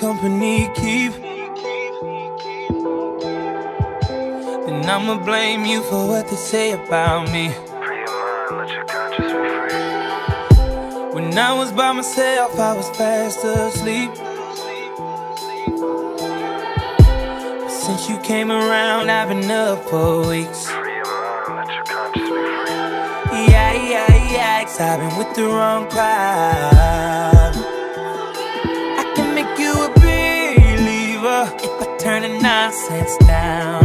good as the company keep. Then I'ma blame you for what they say about me. Free your mind, let your conscience be free. When I was by myself, I was fast asleep. Since you came around, I've been up for weeks. Free your mind, let your conscience be free. Yeah, yeah, yeah, I've been with the wrong crowd. Nonsense down.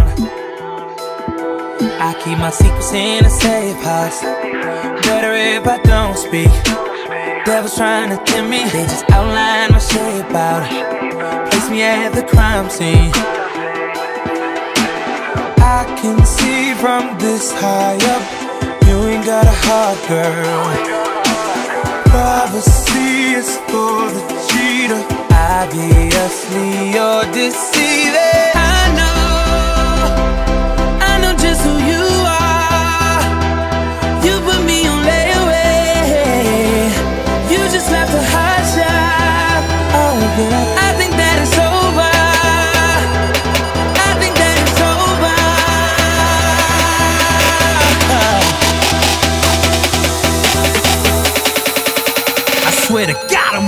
I keep my secrets in a safe house. Better if I don't speak. Devils trying to tempt me, they just outline my shape out. Place me at the crime scene. I can see from this high up, you ain't got a heart, girl. Privacy is for the cheater. Obviously, you're deceiving.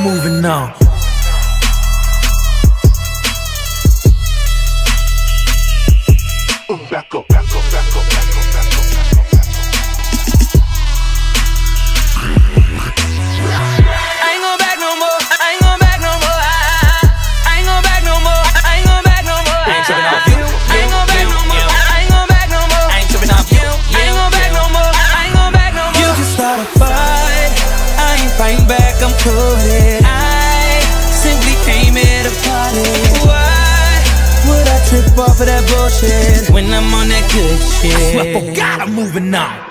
Moving on. Of that bullshit when I'm on that good shit? I forgot I'm moving on.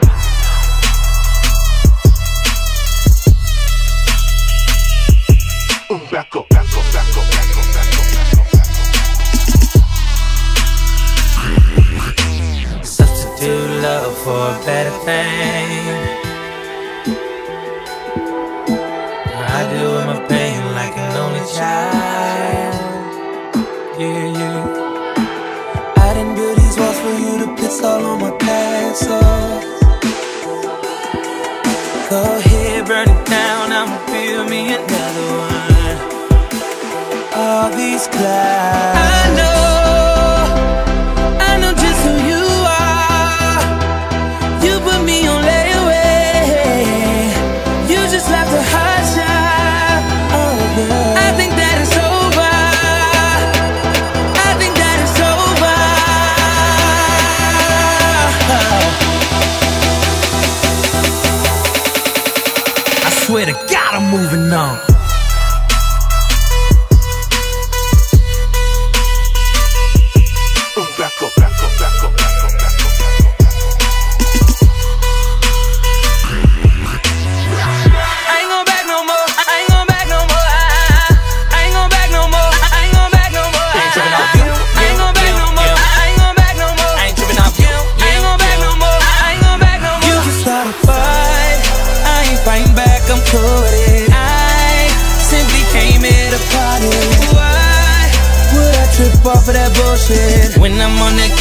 Back up, back up, back up, back up, back up, back up, back up. Substitute love for a better thing. I'ma me another one. All these clouds. I know.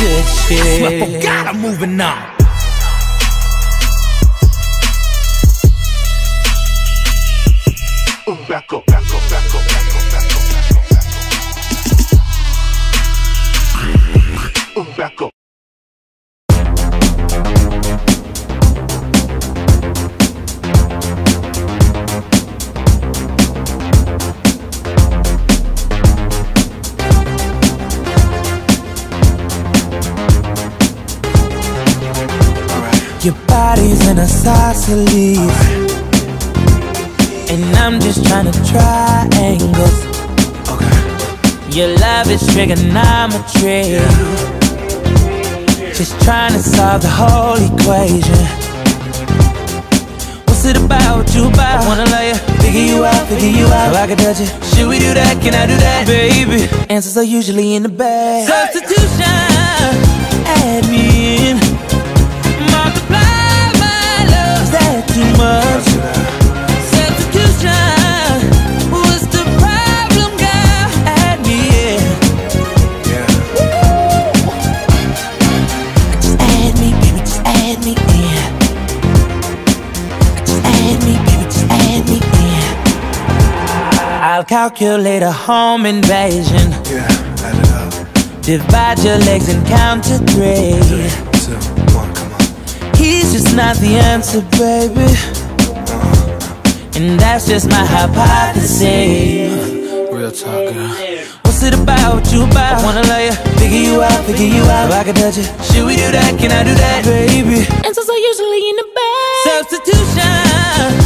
Good shit? I forgot I'm moving on. Trying to triangles. Your love is trigonometry. Just trying to solve the whole equation. What's it about? What you about? I wanna lay you, figure you out, figure you out. So I can touch you. Should we do that? Can I do that, baby? Answers are usually in the bag. Substitution, Calculate a home invasion. Yeah, add it up. Divide your legs and count to three. Three, two, one, come on. He's just not the answer, baby. Uh-huh. And that's just my hypothesis. Real talk, girl. What's it about? What you about? I wanna love you, figure you out, figure you out. If I can touch you, should we do that? Can I do that, baby? Answers are usually in the bag. Substitution.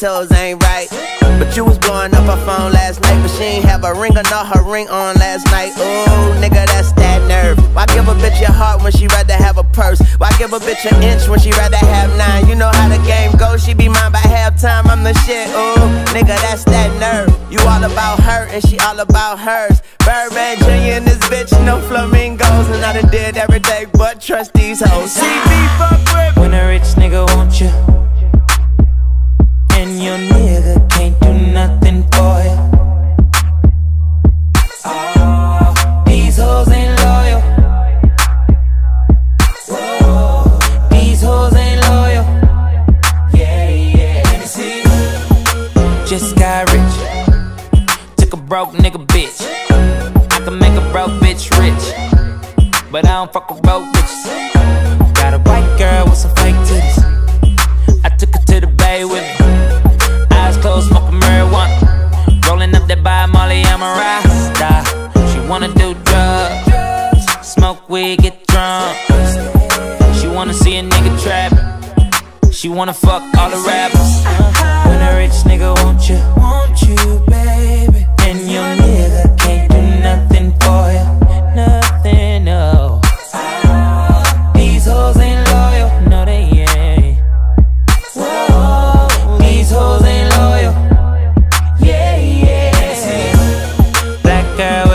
these hoes ain't right. But you was blowing up her phone last night, but she ain't have a ring or not her ring on last night. Ooh, nigga, that's that nerve. Why give a bitch your heart when she rather have a purse? Why give a bitch an inch when she rather have nine? You know how the game goes, she be mine by halftime. I'm the shit, ooh, nigga, that's that nerve. You all about her and she all about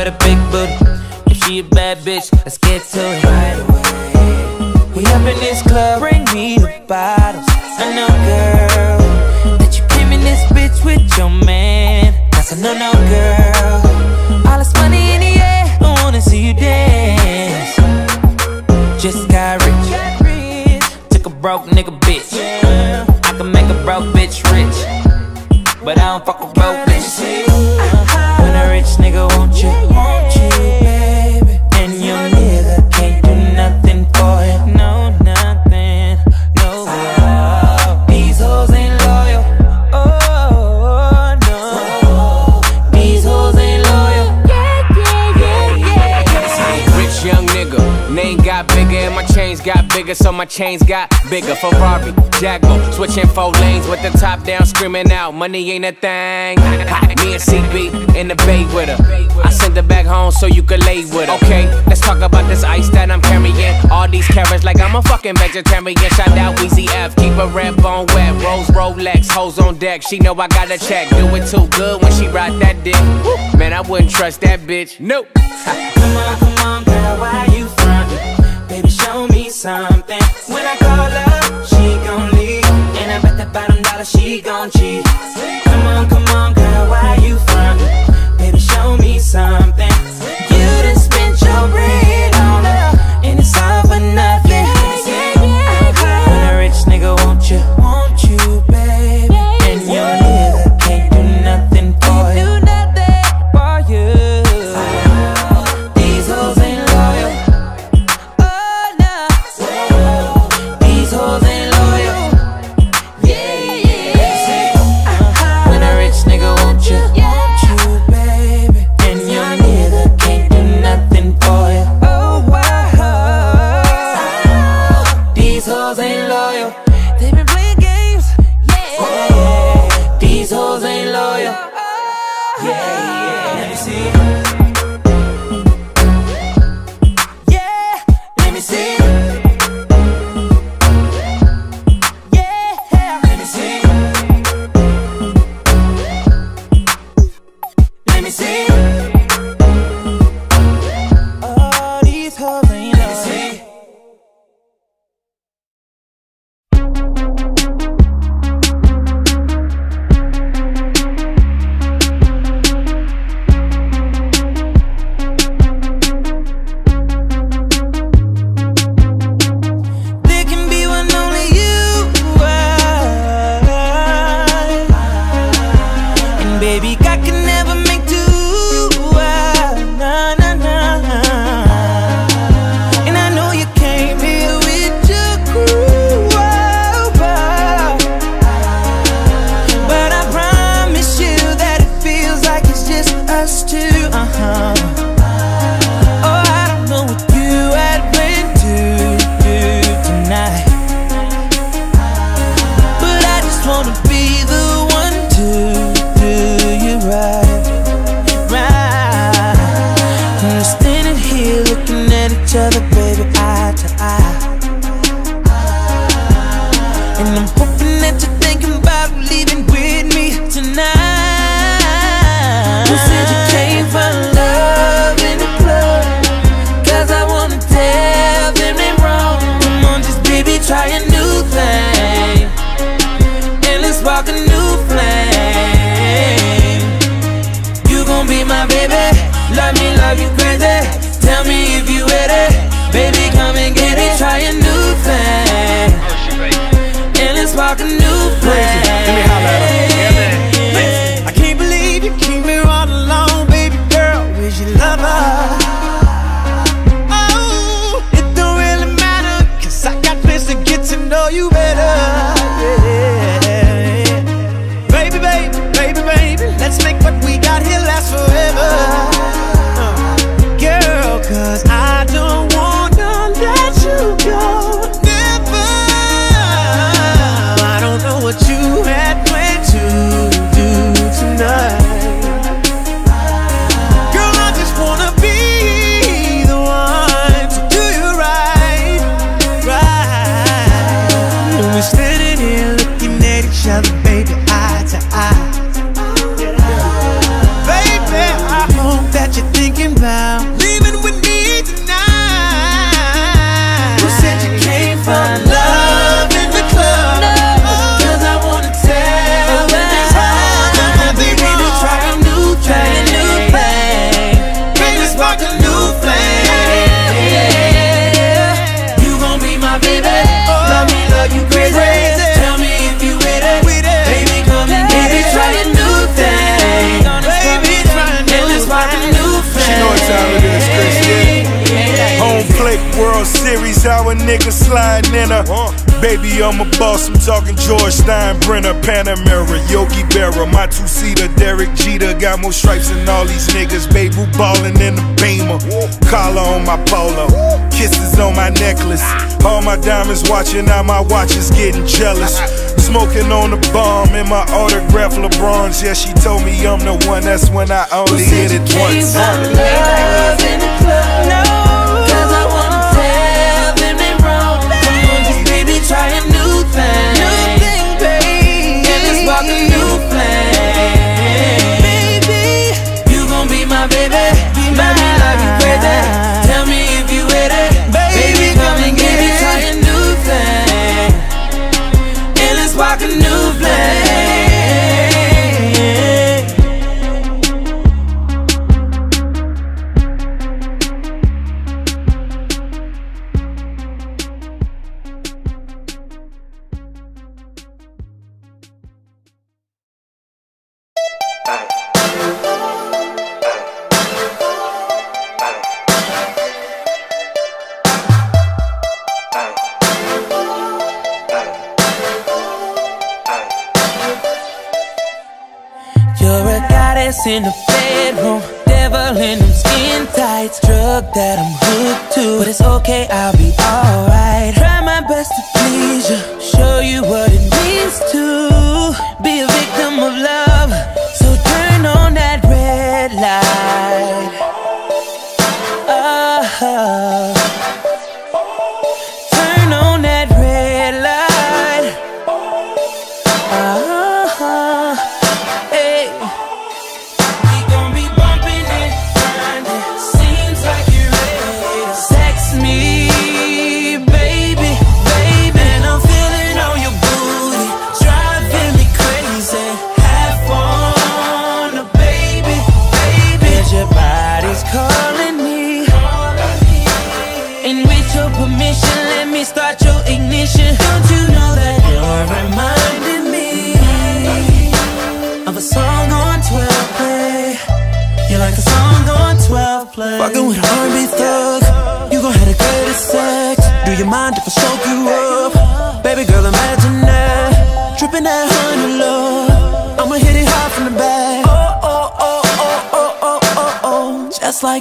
with a big booty. If she a bad bitch, let's get to it. bigger Ferrari, Jaguar, switching four lanes with the top down, screaming out, money ain't a thing. Me and CB in the bay with her. I send her back home so you can lay with her. Okay, let's talk about this ice that I'm carrying. All these carrots like I'm a fucking vegetarian. Shout out Weezy F, keep a red bone wet. Rose Rolex, hoes on deck. She know I got a check. Do it too good when she ride that dick. Man, I wouldn't trust that bitch. Nope. come on, come on, girl, why you frontin'? Baby, show me something. When I call her about a dollar, she gon' cheat. Come on, come on, girl, why you frontin'? Baby, show me something. You done spent your bread on her, and it's all for nothing. When a rich nigga, won't you? Panamera, Yogi Berra, my two-seater, Derek Jeter. Got more stripes than all these niggas, babe, who ballin' in the Beamer. Collar on my polo, kisses on my necklace. All my diamonds watching, now my watch is getting jealous. Smoking on the bomb in my autograph LeBron's. Yeah, she told me I'm the one, that's when I only hit it once. afternoon this drug that I'm hooked to. But it's okay, I'll be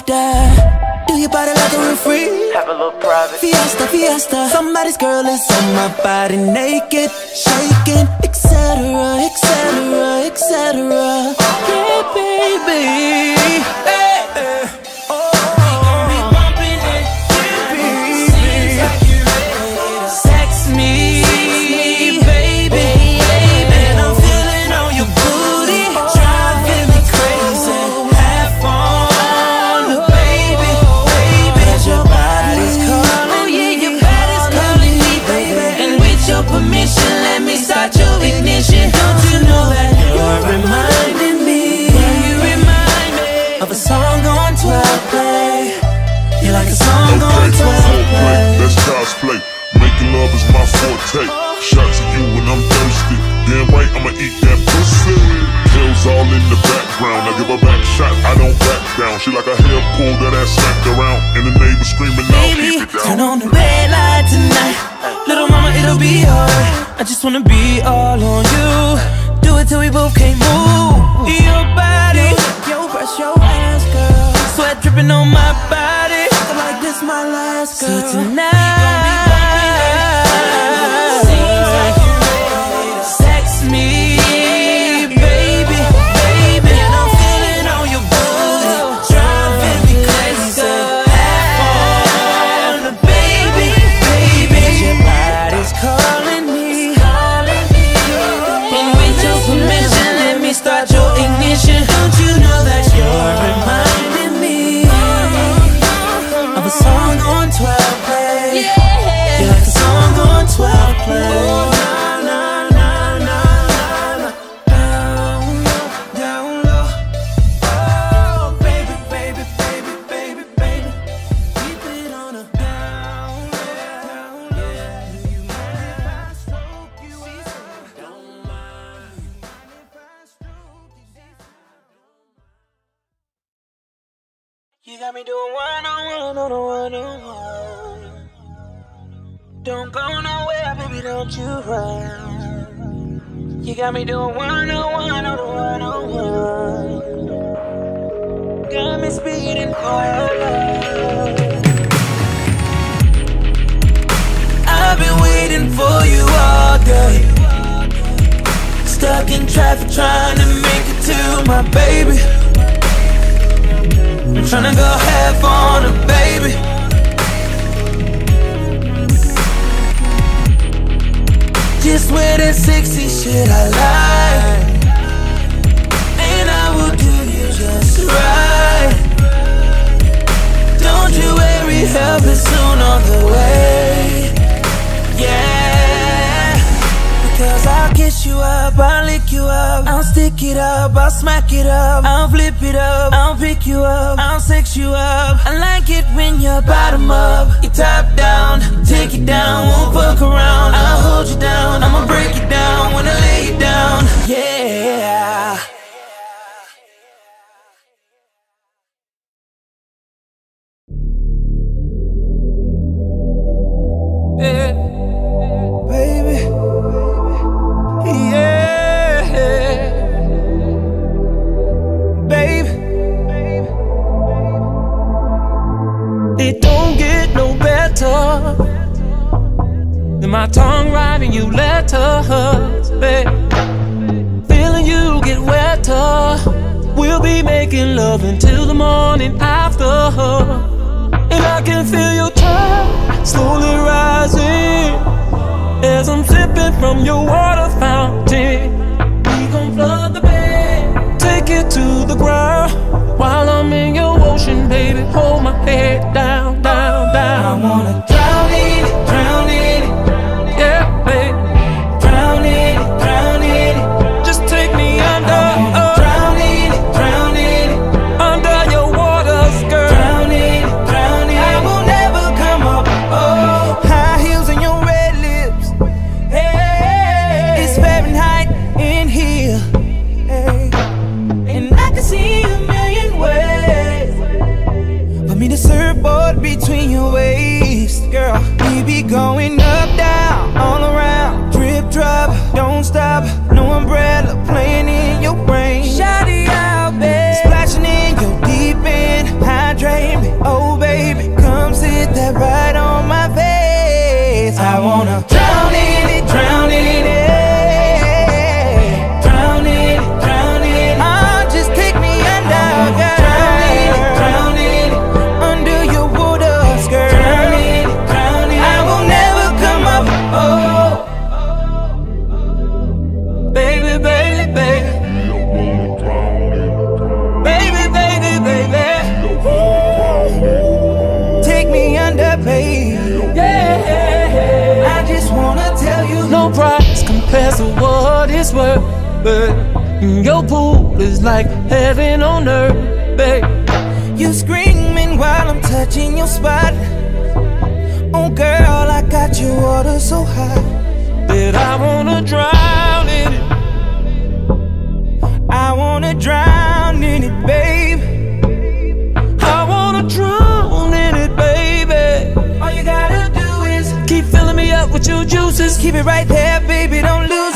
like. Do your body like a referee. Have a little private. Fiesta, fiesta. Somebody's girl is on my body naked. all in the background. I give a back shot, I don't back down. She like a hair pull that ass smacked around, and the neighbor screaming out, keep. Turn on the red light tonight, little mama, it'll be alright. I just wanna be all on you. Do it till we both can't move. Your body, yo, brush your ass, girl. Sweat dripping on my body, like this my last girl. So tonight. love until the morning after. And I can feel your touch slowly rising as I'm sipping from your water fountain. We gon' flood the bed, take it to the ground while I'm in your ocean, baby. Hold my head down, down, down. I wanna Your pool is like heaven on earth, babe. You screaming while I'm touching your spot. Oh, girl, I got your water so hot that I wanna drown in it. I wanna drown in it, babe. I wanna drown in it, baby. All you gotta do is keep filling me up with your juices. Keep it right there, baby. Don't lose.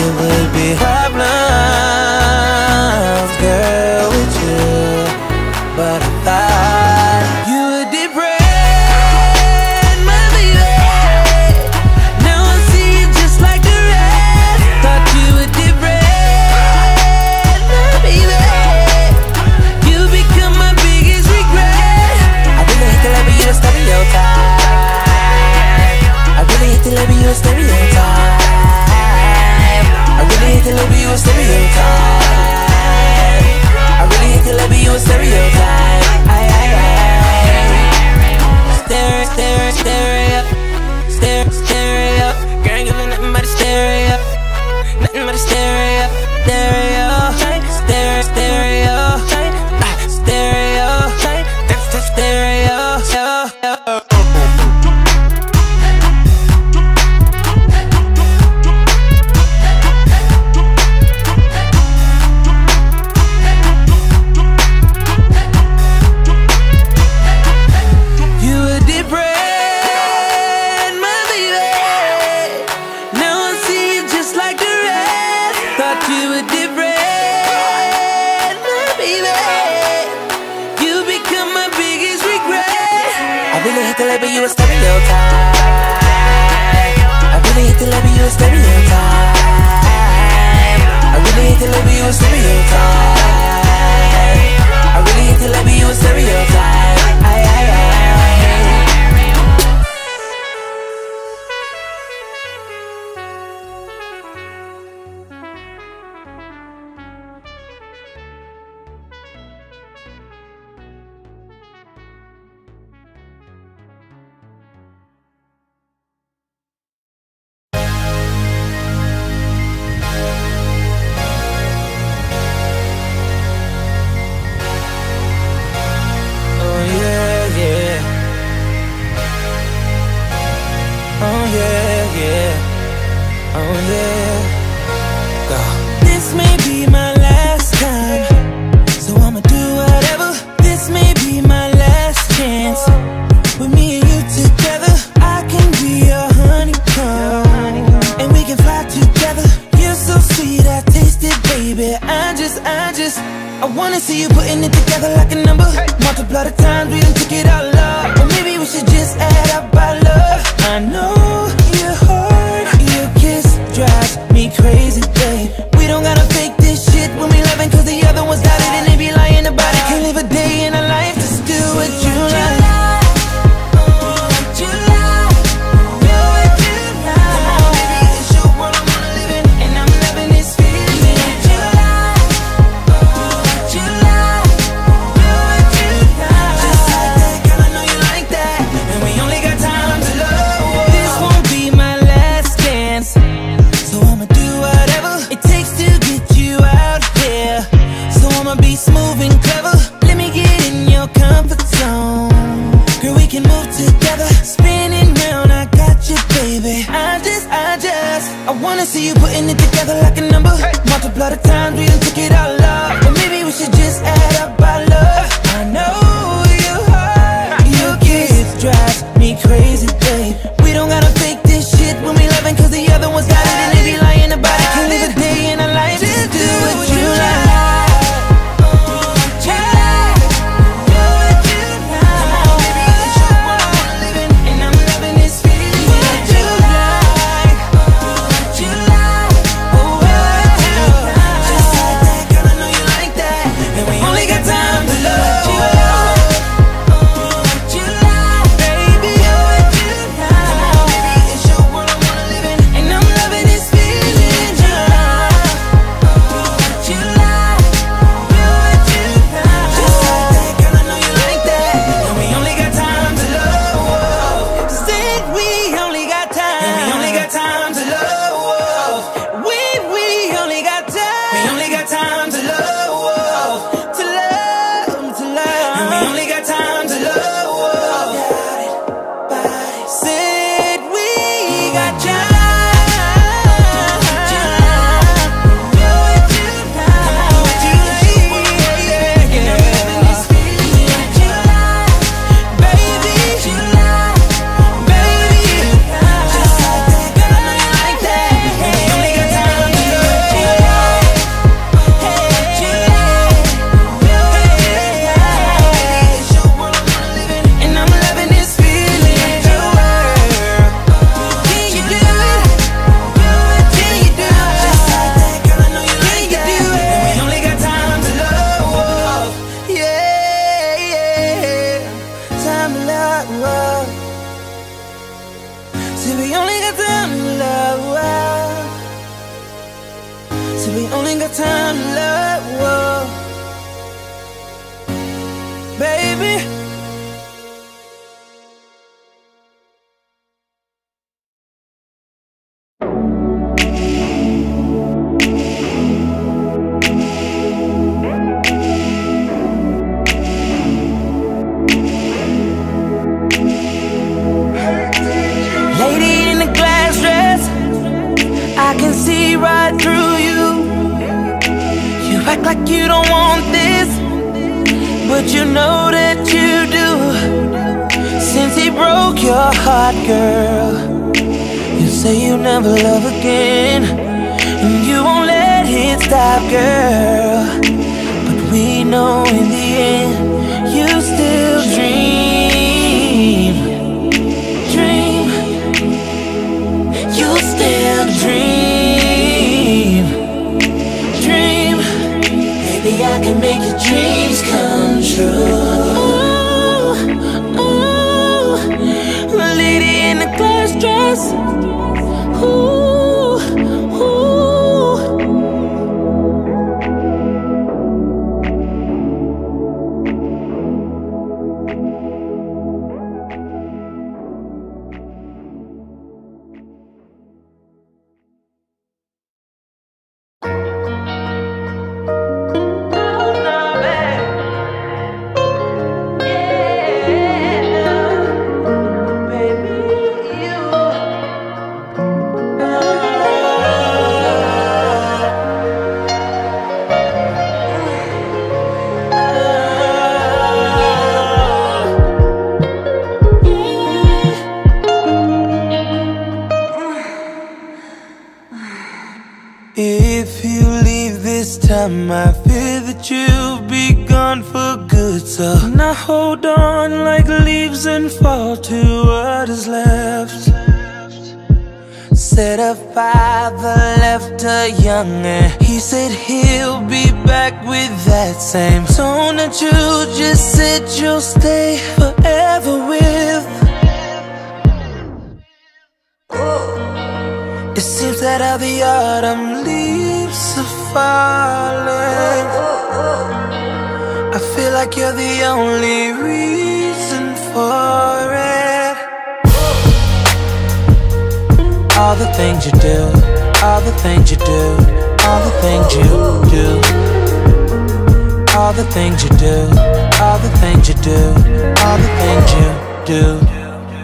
away Oh yeah. Go. He said he'll be back with that same tone that you just said you'll stay forever with. Oh, it seems that all the autumn leaves are falling. I feel like you're the only reason for it. All the things you do, all the things you do, you do. All the things you do, all the things you do, all the things you do.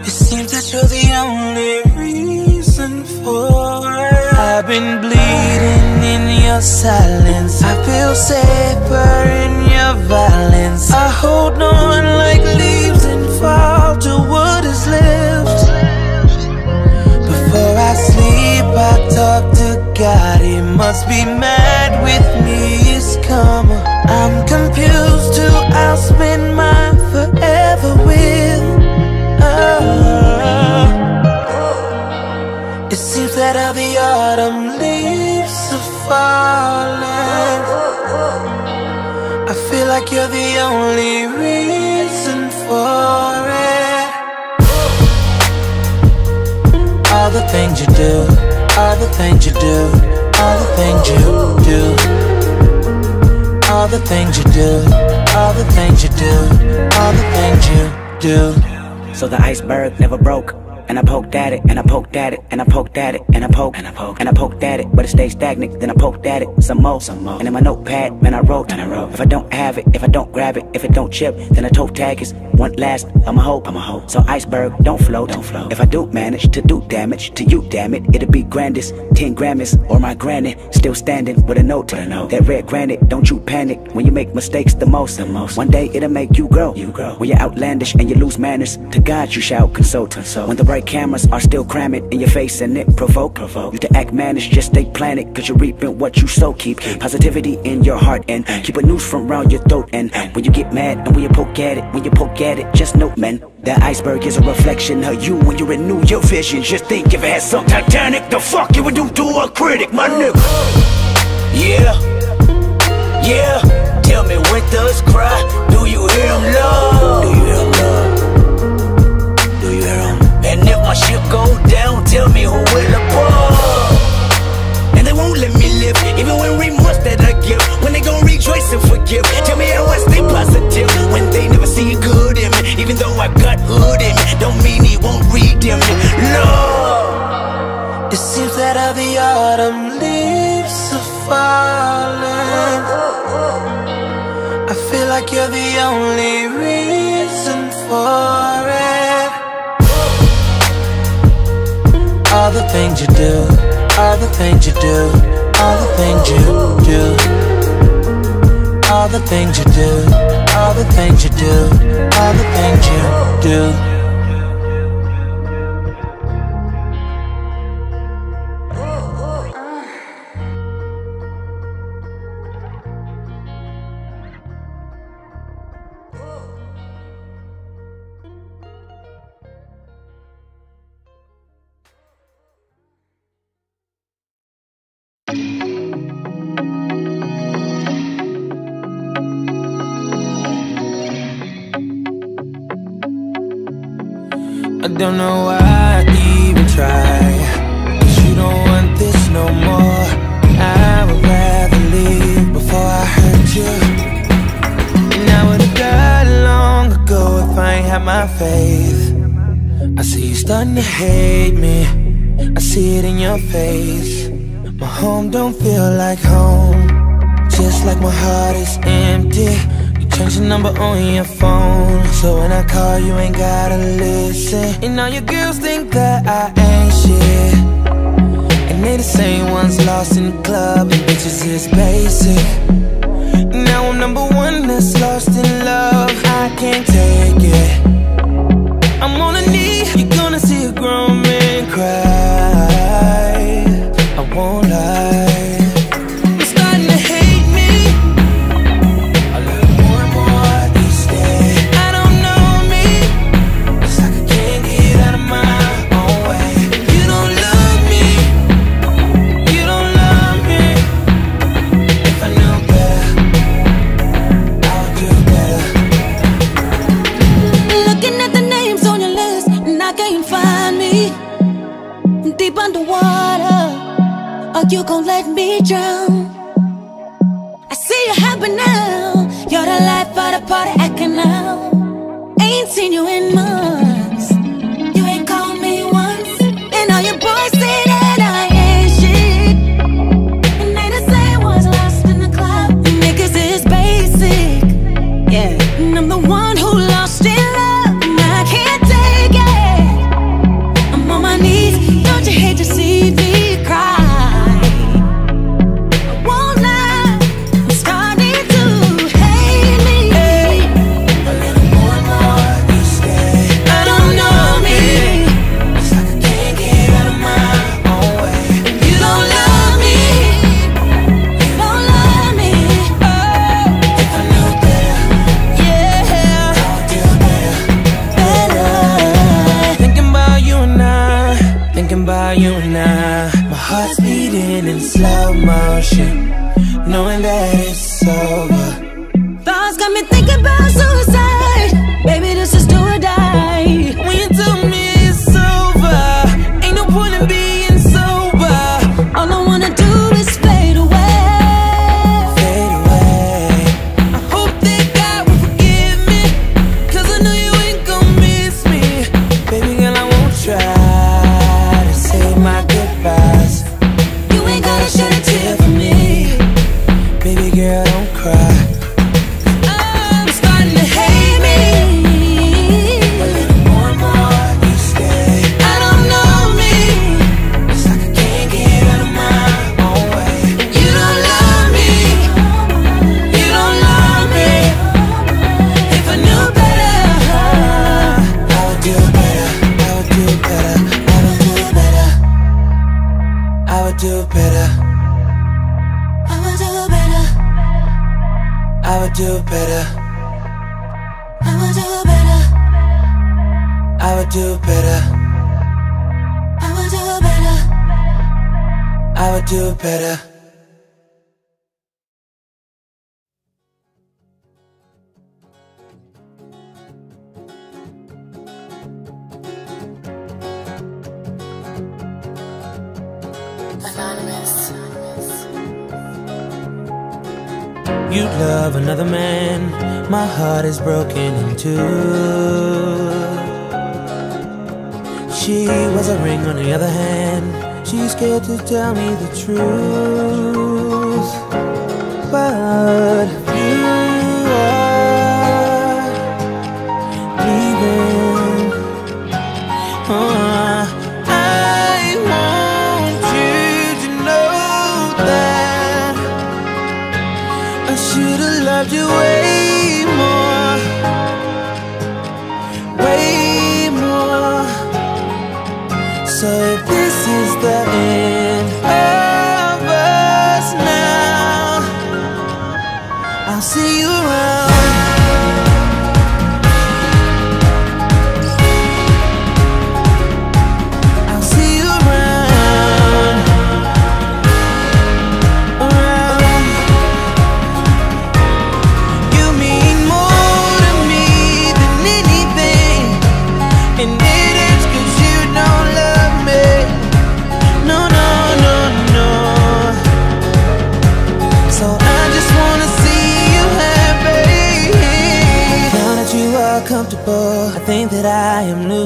It seems that you're the only reason for it. I've been bleeding in your silence. I feel safer in your violence. I hold on like must be mad with me. It's karma. I'm confused who I'll spend my forever with. Oh. It seems that all the autumn leaves are falling. I feel like you're the only reason for it. All the things you do, all the things you do, all the things you do. All the things you do, all the things you do, all the things you do. So the iceberg never broke. And I poked at it, and I poked at it, and I poked at it, and I poked, and I poked, and I poked at it, but it stayed stagnant. Then I poked at it some more, some more. And in my notepad, man, I wrote, and I wrote. If I don't have it, if I don't grab it, if it don't chip, then I toe tag is one last. I'm a hope, I'm a hope. So iceberg don't float, don't float. If I do manage to do damage to you, damn it, it'll be grandest. Ten Grammys or my granny, still standing with a note, with a note. That red granite, don't you panic when you make mistakes the most, the most. One day it'll make you grow, you grow. When you're outlandish and you lose manners, to God you shall consult, consult. When the bright cameras are still cramming in your face and it provoke, provoke. You to act mannish, just stay planted, cause you're reaping what you sow. Keep positivity in your heart and keep a noose from around your throat. And when you get mad and when you poke at it, when you poke at it, just note, man, that iceberg is a reflection of you when you renew your vision. Just think if it had some Titanic, the fuck you would do to a critic, my nigga. Yeah, yeah. Tell me when does cry? Do you hear him love? Do you hear him love? shit go down, tell me who will applaud. And they won't let me live, even when remorse that I give. When they gon' rejoice and forgive, tell me how I stay positive. When they never see good in me, even though I got hood in me, don't mean he won't redeem me. No. It seems that all the autumn leaves are falling. I feel like you're the only reason for it. All the things you do, all the things you do, all the things you do. All the things you do, all the things you do, all the things you do. I don't know why I even try. Cause you don't want this no more. I would rather leave before I hurt you. And I would've died long ago if I ain't had my faith. I see you starting to hate me. I see it in your face. My home don't feel like home. Just like my heart is empty. Change your number on your phone So when I call you ain't gotta listen. And all your girls think that I ain't shit. And they the same ones lost in the club And bitches is basic. Now I'm number one that's lost in love. I can't take it. thinking about you now. My heart's beating in slow motion Knowing that it's over. Thoughts got me thinking about you. do better. Anonymous. You love another man, my heart is broken in two. She was a ring on the other hand She's scared to tell me the truth. But I'll see you around.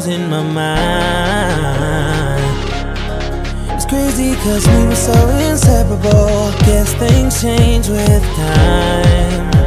losing my mind. It's crazy cause we were so inseparable. Guess things change with time.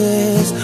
faces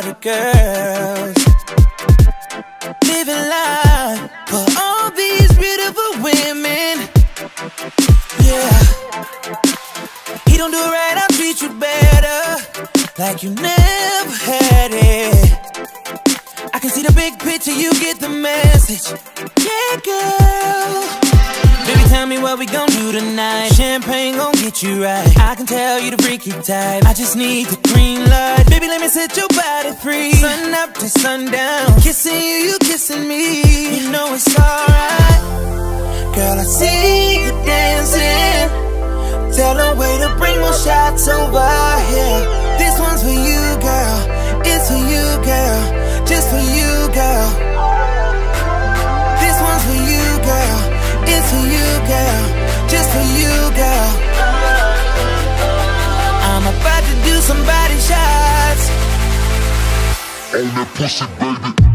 party girls Living life for all these beautiful women. Yeah. He don't do it right, I treat you better Like you never had it. I can see the big picture, you get the message. Yeah, girl. Baby, tell me what we gon' do tonight. Champagne gon' get you right. I can tell you the freaky type. I just need to sundown Kissing you, you kissing me. You know it's alright. Girl, I see you dancing. Tell her way to bring more shots over. on that pussy, baby.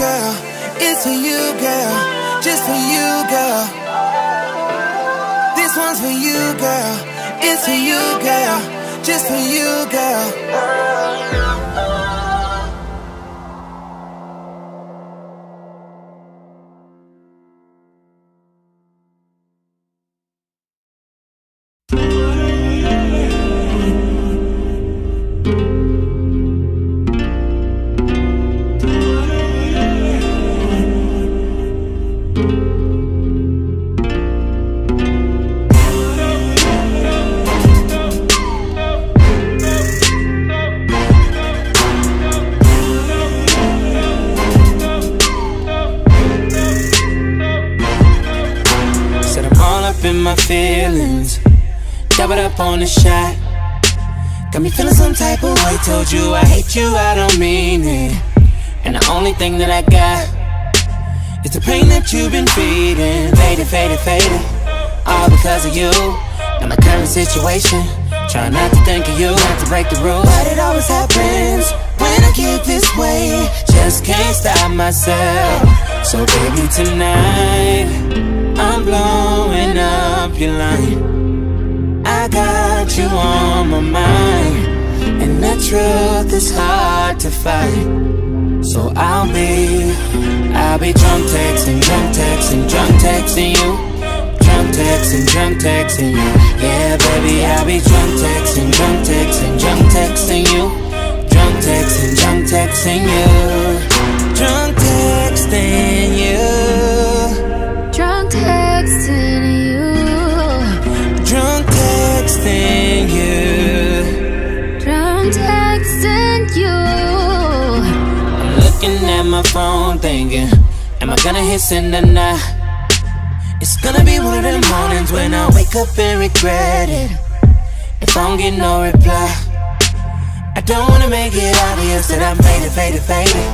girl. It's for you, girl. Just for you, girl. This one's for you, girl. It's for you, girl. Just for you, girl. You've been feeding. Faded, faded, faded. All because of you. And my current situation. Try not to think of you, not to break the rules. But it always happens when I get this way. Just can't stop myself. So baby, tonight I'm blowing up your line. I got you on my mind, and the truth is hard to fight. So I'll be, I'll be drunk texting, drunk texting, drunk texting you. Drunk texting, drunk texting you. Yeah, baby, I'll be drunk texting, drunk texting, drunk texting you. Drunk texting, drunk texting you. Drunk texting you. Drunk texting you. Drunk texting at my phone thinking, am I gonna hit send or not? It's gonna be one of them mornings when I wake up and regret it. If I don't get no reply, I don't wanna make it obvious that I'm faded, faded, faded.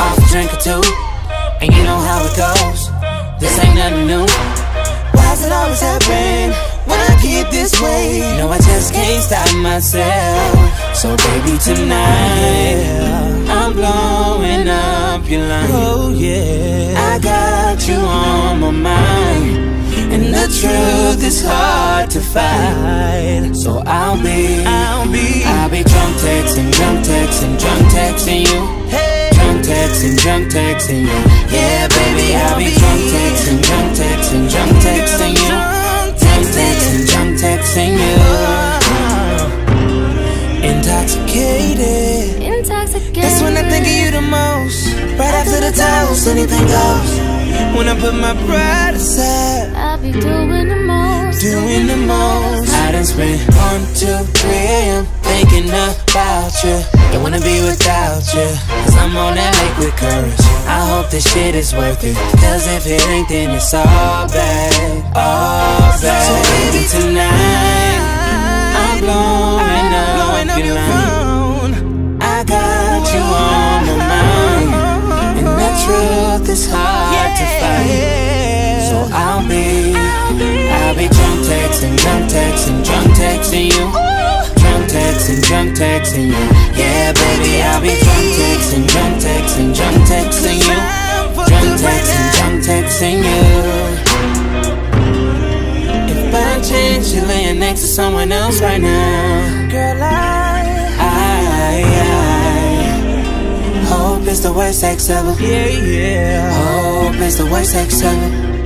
Off a drink or two, and you know how it goes. This ain't nothing new. Why does it always happen get this way? No, I just can't stop myself. So baby, tonight I'm blowing up your line. Oh yeah, I got you on my mind, and the truth is hard to fight. So I'll be, I'll be, I'll be drunk texting, drunk texting, drunk texting you. Drunk texting, drunk texting you. Yeah, baby, I'll be drunk texting, drunk texting, drunk texting you. Intoxicated. Intoxicated. That's when I think of you the most. Right after the toast, anything goes. When I put my pride aside, I'll be doing the most. doing the most. I done spent one, two, three a.m. thinking about you. Don't wanna be without you. Cause I'm on that liquid courage. I hope this shit is worth it. Cause if it ain't, then it's all bad. All bad. So baby, tonight, I'm blowing up your line. I got you on my mind. And the truth is hard to. So I'll be, I'll be drunk texting, drunk texting, drunk texting you. Drunk texting, drunk texting you. Yeah, baby, I'll be drunk texting, drunk texting, drunk texting you. Drunk texting, drunk texting you. You're laying next to someone else right now, girl, I, I, I hope it's the worst sex ever. Yeah, yeah. Hope it's the worst sex ever.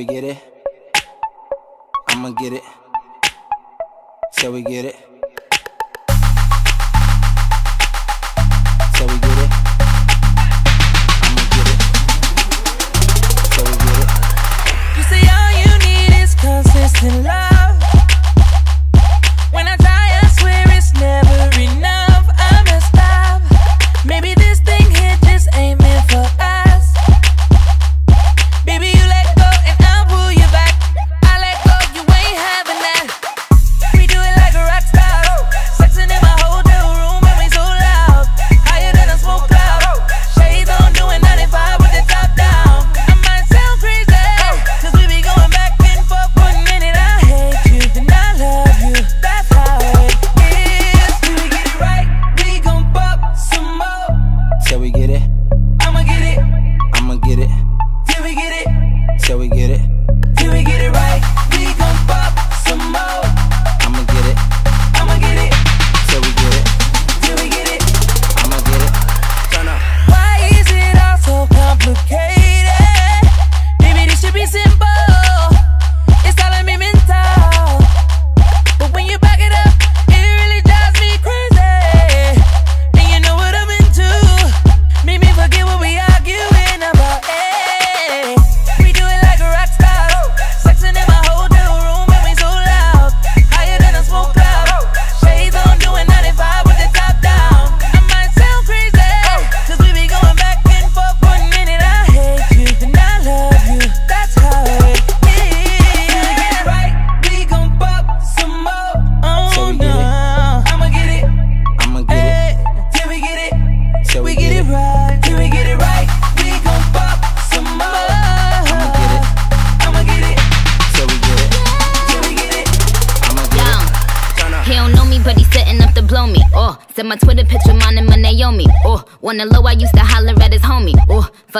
we get it. I'ma get it. Say we get it.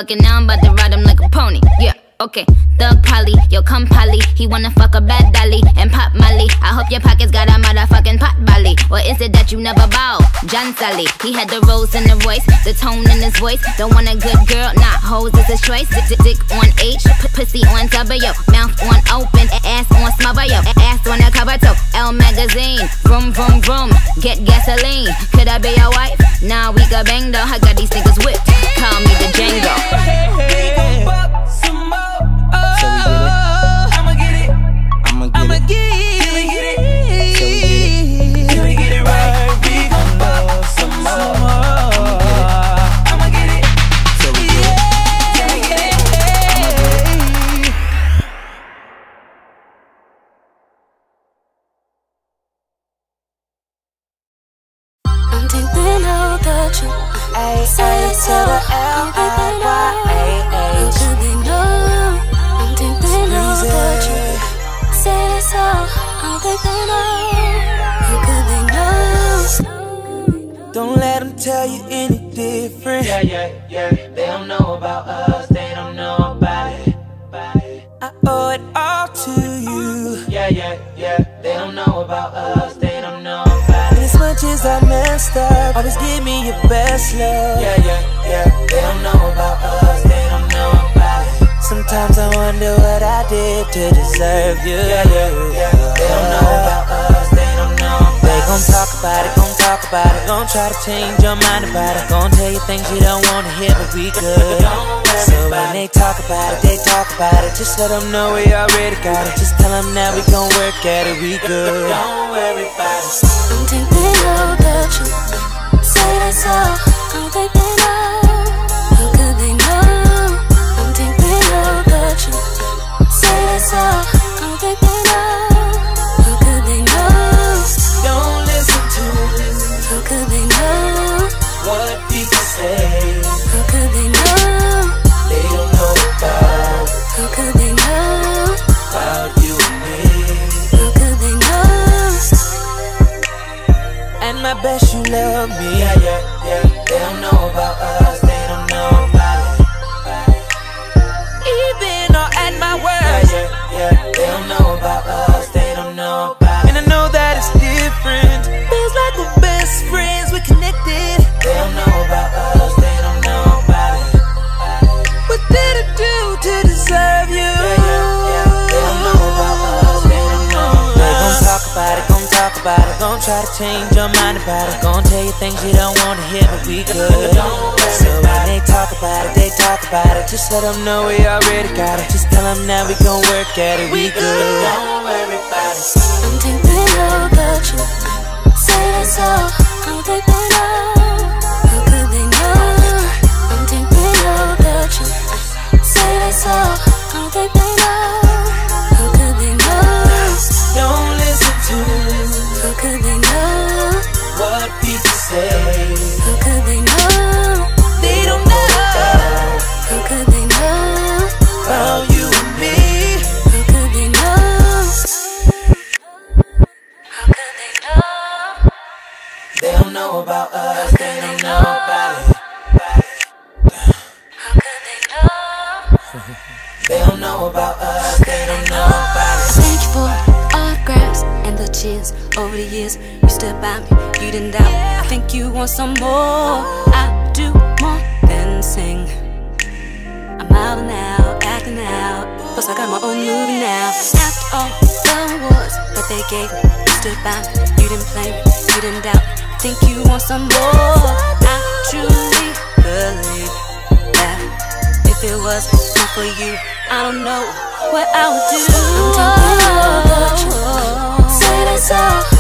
motherfucking now I'm about to ride him like a pony. Yeah, okay. Thug Polly, yo, come Polly. He wanna fuck a bad dolly and pop Molly. I hope your pockets got a motherfucking pot Molly. Or is it that you never bow? John Sally, he had the rose in the voice, the tone in his voice. Don't want a good girl, not hoes, it's a choice. Dick, dick, dick on H, pussy on W, mouth As I messed up. Always give me your best love. Yeah, yeah, yeah. They don't know about us, they don't know about it. Sometimes I wonder what I did to deserve you. Yeah, yeah, yeah. They don't know about Gonna talk about it, gonna talk about it. Gonna try to change your mind about it. Gonna tell you things you don't wanna hear, but we good. So when they talk about it, they talk about it. Just let them know we already got it. Just tell them now we gon' work at it, we good. Don't worry about it. Don't think they know that you say that so. Don't think they know. How could they know? Don't think they know that you say that so. Don't think they know. could they know? What people say. How could they know? They don't know about. How could they know? About you and me. How could they know? And I bet you love me. Yeah, yeah, yeah. They don't know about us. About. Gon' try to change your mind about it. Gon' tell you things you don't wanna hear, but we good. So when they talk about it, they talk about it. Just let them know we already got it. Just tell them now we gon' work at it. We good. Don't worry about it. Don't think they know the truth. Say that's all. Don't think they know. How could they know? Don't think they know the truth. Say that's all. Don't think they know. How could they know? Don't listen How could they know? what people say. How could they know? They don't know How could they know? about you and me. How could they know? How could they know? They don't know about us. They don't know about it. They don't know about us. Over the years. You stood by me, you didn't doubt. I think you want some more. I do more than sing. I'm out out, acting out. Plus, I got my own movie now. After all the awards that they gave me, you stood by me, you didn't play me, you didn't doubt. I think you want some more. I truly believe that if it was not for you, I don't know what I would do. All. How could